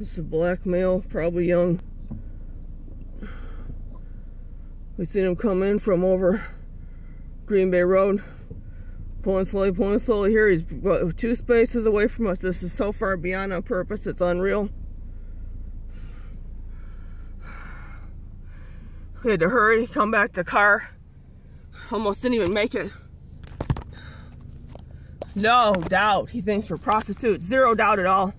It's a black male, probably young. We seen him come in from over Green Bay Road. Pulling slowly, pulling slowly here. He's uh, two spaces away from us. This is so far beyond on purpose. It's unreal. We had to hurry, come back to car. Almost didn't even make it. No doubt he thinks we're prostitutes. Zero doubt at all.